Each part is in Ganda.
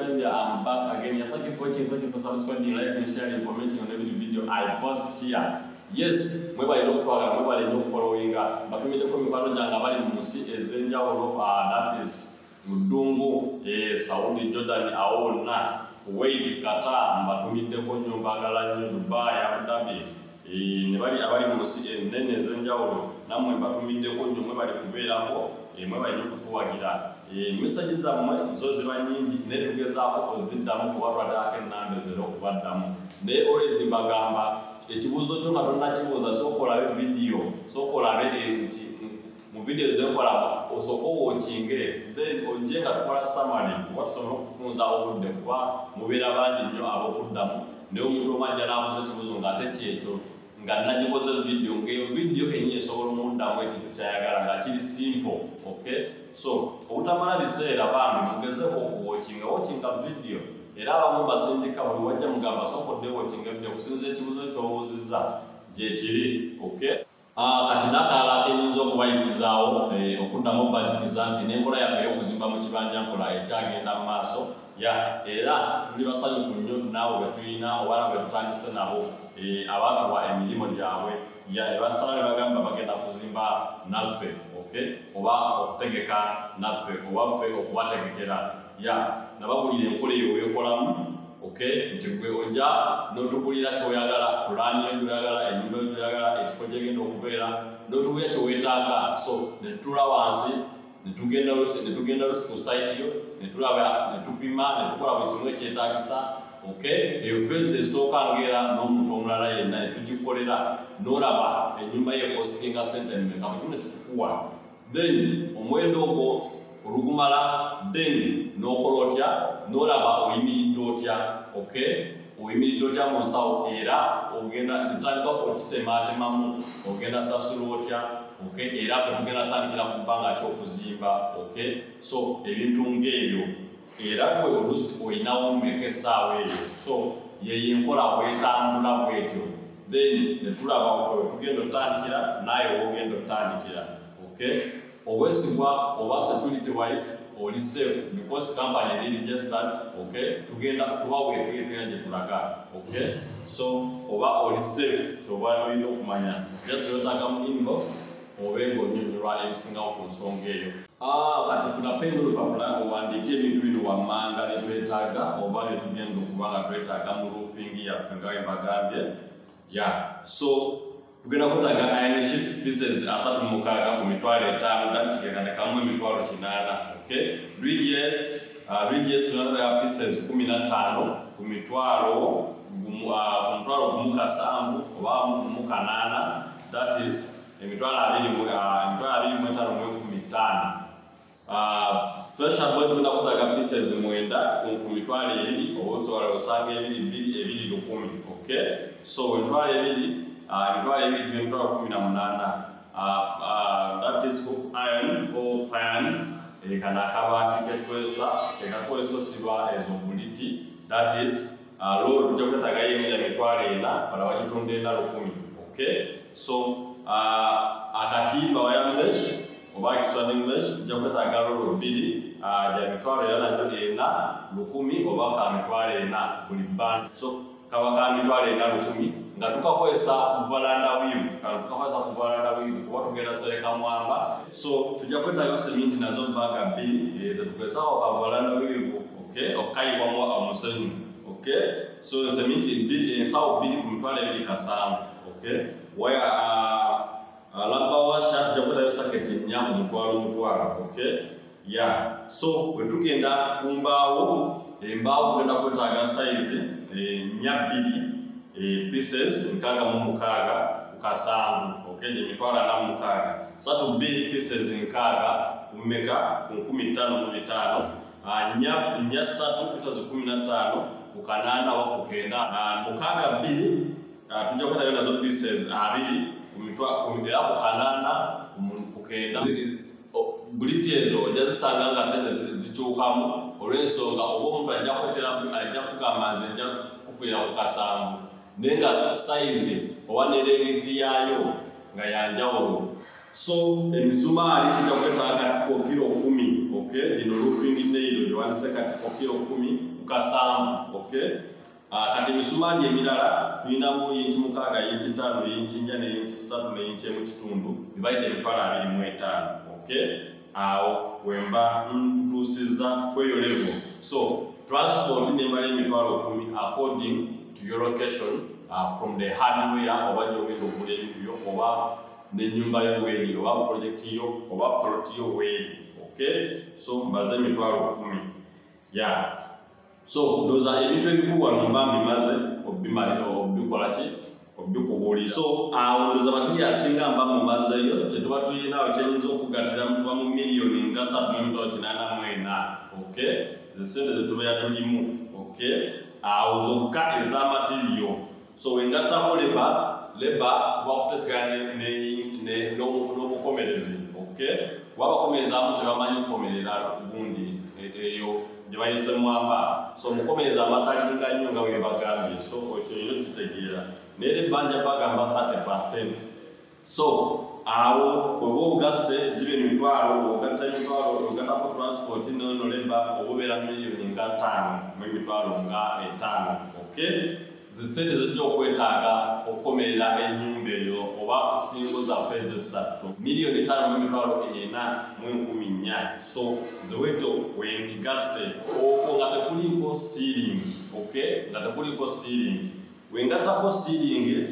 spend um, back again here. Thank you for watching. Thank you for subscribing, liking, sharing, commenting on every video I post here. yes mwebalira okutwagala uh, mwebalira okufolowinga uh, batumiddeko mikwano gyange abali mu nsi ez'enjawulo uh, thatis mu ddungu eh, saudi jordan awonna kuwait qatar mbatumiddeko nnyo mbagala nnyo dubai abudabi nebali abali mu nsi ennene ez'enjawulo nammwe mbatumiddeko nnyo mwebali kubeerako mwebalira okutuwagira mesaji zammwe zo ziba nyingi naye tugezaako oziddamu kuba twaddeako ennamba ezera okubaddamu. Naye olwezi mbagamba ekibuuzo kyo nga tonnakibuuza sooka olabe vidiyo sooka olabe nti mu vidiyo ezenkola osooka owookinge then ojje nga tukola samary kuba tusobole okufunza obudde kuba mubeera bangi nnyo ab'okuddamu. Naye omuntu omajja n'abuuza ekibuuzo ng'ate kyekyo nga nagikoze vidiyo ngaeyo vidiyo kenyini esobola omuddamu ekintu kyayagala nga kiri simple okay? So obutamala biseera bambi mugezeko okuwokinga wokinga vidiyo era abamu basindika buli wajja mugamba sokodde wokinga vidiyo okusinza ekibuuzo kyobuuzizza gyekiri okay kati nakalala kenyinza okubayisizaawo okuddamu obadikiza nti n'enkola yaffe ey'okuzimba mu kibanja nkola ekyagenda mu maaso ya era tuli basanyufu nnyo naawe bwe tulina obana bwe tutandise nabo abatuwa emirimu gyabwe ya ebasala ne bagamba bagenda kuzimba naffe okay? Oba okutegeka naffe oba ffe okubategekera. Ya nabagulira enkola eyo weekolamu okay? Nti gwe ojja n'otugulira kyoyagala pulaani yo gyoyagala enyumba yo gyoyagala ekifo gyegenda okubeera n'otugulira kyoweetaaga so ne tutula wansi netugenda lusi ku site yo netulaba netupima netukola buli kimu ekyetaagisa eyo fezi esooka ngera n'omuntu omulala yenna netugikolera n'olaba enyumba yekostinga sente mmeka buli kimu netutukuwa then omuwendo ogwo olugumala then n'okola otya n'olaba oyimiridde otya okay oyimiridde otya mu nsawo era ogenda netutandika okitematemamu ogenda sasula otya. Okay era ffe tugenda tandikira ku bbanga kyokuzimba. Okay so ebintu ng'ebyo era gwe olusi olinawo mmeka essaawa eyo. So yeyo enkola bwetambula bwetyo. Then netulaba fe tugenda otandikira naye wogenda otandikira okay obwesigwa oba security wise oli safe because company eri registered okay tugenda tuba wetuyetera gye tulaga. Okay so oba oli safe kyoba olina okumanya. Just wetaaga mu inbox obe ng'onyonnyola ebisingawo ku nsonga eyo kati funa peni olupapula owandiike ebintu bino wammanga netwetaaga oba netugenda okuba nga twetaaga mu rufingi yaffe nga wembagambye ya so tugenda kutaga iron sheet pieces asatu mu mukaaga ku mitwalo etaano dakisigenda nekamu emitwalo kinaana okay? Ridges uh, ridges tunataaga pieces kumi na ttaano ku mitwalo uh, ku mutwalo gumu kasanvu oba gumu kanaana that is emitwalo abiri emitwalo abiri mu etaano mu ekumi ttaano fesha bwe tugenda kutaaga pieces mwenda ku mitwalo ebiri oba osobola osanga ebiri bbiri ebiri lukumi okay? So emitwalo ebiri emitwalo ebiri giba emitwalo kumi na munaana that is iron or pan kano akabaati ketukozesa kekakwesa osiba ezo buliti that is lo tujja kwetaaga yemu ya mitwalo ena bala bagitunda ena lukumi okay? So akatimba waya mesh oba expanding mesh tujja kwetaaga lolo bbiri ya mitwalo era nabyo ena lukumi oba ka mitwalo ena buli band so kaba ka mitwalo ena lukumi nga tukakozesa kuvalanda wivu kano tukakozesa kuvalanda wivu kuba tugenda sereka mwamba so tujja kwetaaga seminti nazo baaga bbiri zetukozesako kavalanda wivu okay okukayibwamu omusenyu okay so seminti bbiri ensawo bbiri ku mitwalo ebiri kasanvu okay waya lamba washa tujja kwetaaga saketi nnya ku mutwalo omutwalo okay ya so bwe tugenda ku mbaawo embaawo tugenda kwetaaga sayizi nnya bbiri pieces nkaaga mu mukaaga ku kasanvu okay gye mitwalo ana mu mukaaga satu bbiri pieces nkaaga kumeka ku nkumi ttaano mu bitaano nnya ssatu pieces kumi na ttaano ku kanaana wa ku kenda mukaaga bbiri tujja kwetaaga nazo pieces abiri era ku kanaana ku kenda. Buliti ezo ojja zisanga nga sente zikyukamu olw'ensonga oba omuntu ajja kugamba nze nja kufuira ku kasanvu. Naye nga sayizi oba nerengizi yayo nga yanjawulo so emisumaali tujja kwetaaga tipo kiro kumi okay? Gino roofing nail gyewandise ka tipo kiro kumi ku kasanvu okay kati emisumaali emirala tulinamu yinki mukaaga yinki ttaano yinki nnya ne yinki ssatu ne yinki emu kitundu bibalidde emitwalo abiri mu etaano okay awo wemba ntuusizza kweyo level so transport nembala emitwalo kumi according to your location uh, from the hardware oba gyogenda okula ebibyo oba n'ennyumba yo weeri oba projekiti yo oba poloti yo weeri okay so mbaze emitwalo kumi. Ya so ndowooza ebintu ebikuwa mba mbimaze obimalira obikola ki? Obikubuulira so awo ndowooza batuli asinga mba mumazeyo kyetuba tulinawo kyenyinza okugatira mutuba mu miliyoni nga satu nemitwalo kinaana mu ena. Okay zesente zetubeera tulimu. Okay awo zokka ez'amatiriyo. So wengattako leba leba bakutesigana n'obukomerezi. Okay kuba abakomerezi abamu tebamanyi kukomerera gundi eyo gyebayise mwamba so omukomereza amatalinga nnyo nga webagambye so ekyo ino kitegeera naye ebbanja bagamba 30 so awo oba ogasse giba emitwalo ogatta emitwalo ogattako transport nono leba obubeera miliyoni nga ttaano mu emitwalo nga etaano. Okay zisente zijja okwetaaga okukomerera ennyumba eyo oba singo zaffe ezessatu miliyoni ttaano mu emitwalo ena mu enkumi nnya so ziwetyo wentigasse okwo nga tekuliiko siiringi okay? Nga tekuliiko siiringi wengattako siiringi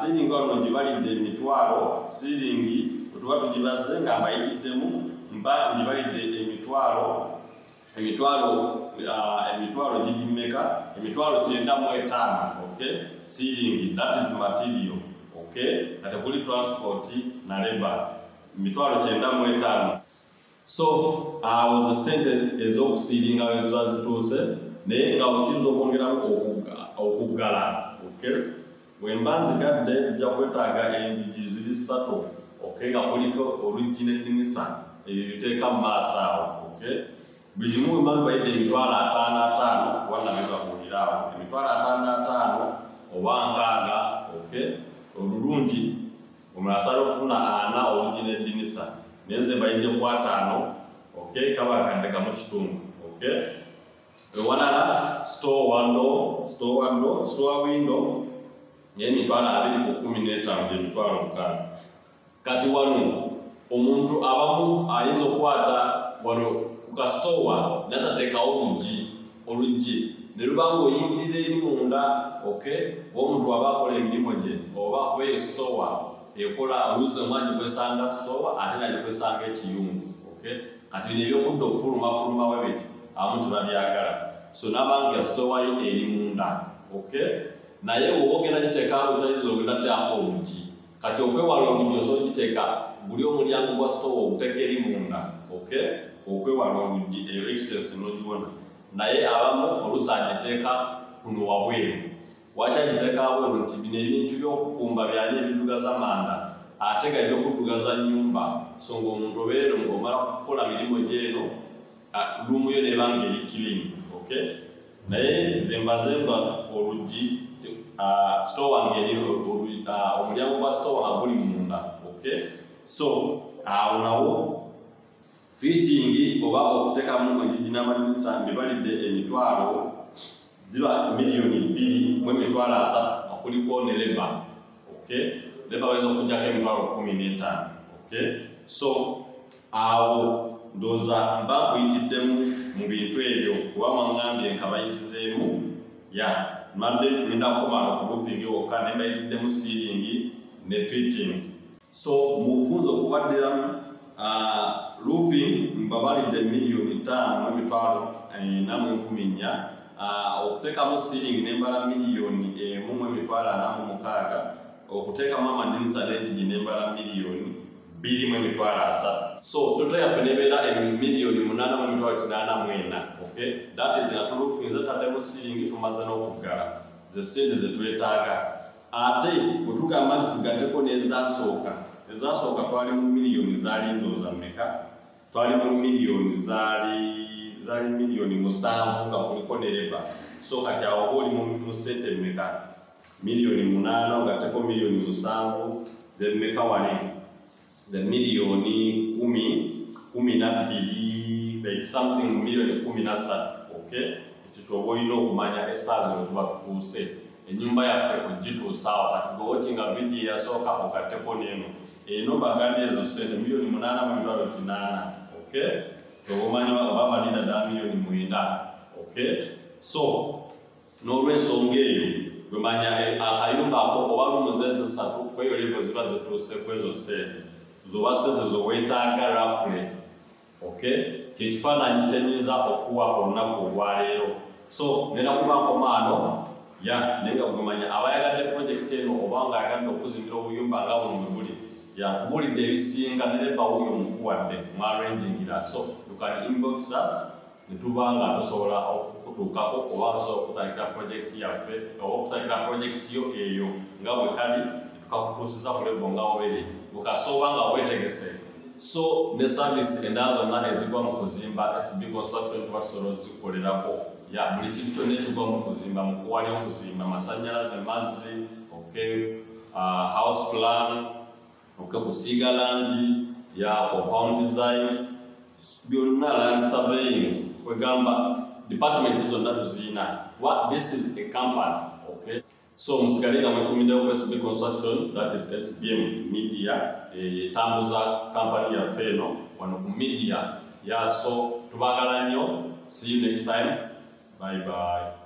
siiringi wano ngibalidde emitwalo siiringi wetuba tugibaze nga mbayitiddemu mba ngibalidde emitwalo emitwalo emitwalo giri mmeka emitwalo kyenda mu etaano okay? Siiringi that is material okay? Nga tekuli transport na labor. Emitwalo kyenda mu etaano. So awo ze sente ez'okusiiringa weziba zituuse? Naye nga okiyinza okwongeramu okuggala okay? Bwemba nzigadde tujja kwetaaga enjigi ziri ssatu okay? Nga kuliko oluggi n'eddinisa ebyo biteeka mu maaso awo okay buli kimu wemba bibayidde emitwalo ataano ataano wana bibabuuliraawo emitwalo ataano ataano oba nkaaga okay olulungi omulala asala okufuna ana oluggi n'eddinisa naye nze mbayidde ku ataano okay kaba kandekamu kitundu okay. Ewalala store wando store wando store window n'emitwalo abiri ku kumi n'etaano gyemitwalo mukaaga. Kati wano omuntu abamu ayinza okukwata wano kasitowa natateekawo oluggi oluggi ne luba ng'oyingirira eri munda oba omuntu aba akola emirimu gye oba kuba eyo sitowa ekola oluusi omwangi kwesanga sitowa ate nagikwesanga ekiyungu okay kati bino ebyokudda okufulumafulumawe biti abamu tebabyagala so nabanga sitowa yo eri munda okay naye oba ogenda giteekako otayinza ogenda teako oluggi kati okwewala oluggi osobola ogiteeka buli omulyango gwa sitowa oguteeka eri munda okay okwewala oluggi eyo expense nogibona naye abamu oluusi agiteeka kuno wabweru waki agiteeka wabweru nti bino ebintu byokufumba byali ebidugaza manda ate ga byokudugaza nyumba. So ngaomuntu obeere ngaomala kukola mirimu gyeno lumu yo nebanga eri clean okay? Naye nze mbaze nga oluggi store wange eri omulyango gwa store nga guli munda okay? So awo nawo fitting oba okuteekamu engigi n'amadinisa mbibalidde emitwalo ziba miliyoni bbiri mu emitwalo asatu okuliko ne leba okay? Leba bayinza okugjako emitwalo kumi n'etaano okay? So awo ndowooza mba nkuyitiddemu mu bintu ebyo kuba mwaŋŋambye nka bayisizeemu ya madde ninda kukomala okulufingi wokka ne mbayitiddemu siiringi ne fitting. So mu bufunza okubaddiramu roofing mbabalidde miliyoni ttaano emitwalo ena mu enkumi nnya okuteekamu siiringi nembala miliyoni emu mu emitwalo ana mu mukaaga okuteekamu amadinisa n'enjigi nembala miliyoni bbiri mu emitwalo asatu so toto yaffe nebeera miliyoni munaana mu emitwalo kinaana mu ena okay? That is nga tulufinze taddemu siiringi tumaze n'okuggala. Ze sente zetwetaaga ate bwe tugamba nti tugatteko n'ezasooka ezasooka twali mu miliyoni zaali ndowooza mmeka twali mu miliyoni zaali zaali miliyoni musanvu nga kuliko ne leba so kati awo oba oli mu sente mmeka? Miliyoni munaana ogatteko miliyoni musanvu then mmeka wane? The miliyoni kumi kumi na bbiri like something miliyoni kumi na ssatu okay? Ekyo kyoba olina okumanya esaazi wetuba tutuuse ennyumba yaffe ogituusaawo kati gowotinga vidiyo yasooka ogatteko n'eno. Eno bagandi ezo sente miliyoni munaana mu mitwalo kinaana okay? Oba omanya oba balinda ddala miliyoni mwenda okay? So n'olwensonga eyo gwemanya akayumba ako oba lumuzeezi ssatu kweyo levo ziba zituuse kwezo sente zoba sente zowetaaga rafule okay? Kyekifaananyi kyenyinza okuwa olunaku olwaleero so nena kubankomaano ya naye nga gwemanya abayagadde projekiti eno oba nga ayagadde okuzimbira obuyumba nga buno bwe buli yakubulidde ebisinga nerebawuyo mukuwadde mwarangingera so you can inbox us netuba nga tusobola okutuukako oba tusobola okutandikira projekiti yaffe oba okutandikira projekiti yo eyo. Nga bwe kali tukakutuusiza ku levo nga oberi bukasoba nga wetegese. So ne service endala zonna ezigwa mu kuzimba sb construction tuba tusobola ozikolerako ya buli kintu kyonna ekigwa mu kuzimba mu kuwalya okuzimba masanyalaze mazzi okay uh, house plan okay kusiga langi ya compound design. Byonna land surveying. Kwegamba department zonna tuziina what this is a company okay? So musigale nga mwekumiddeko ku sb construction that is sbm media etambuza kampani yaffe eno wano ku media. Ya so tubagala nnyo see you next time. Bye bye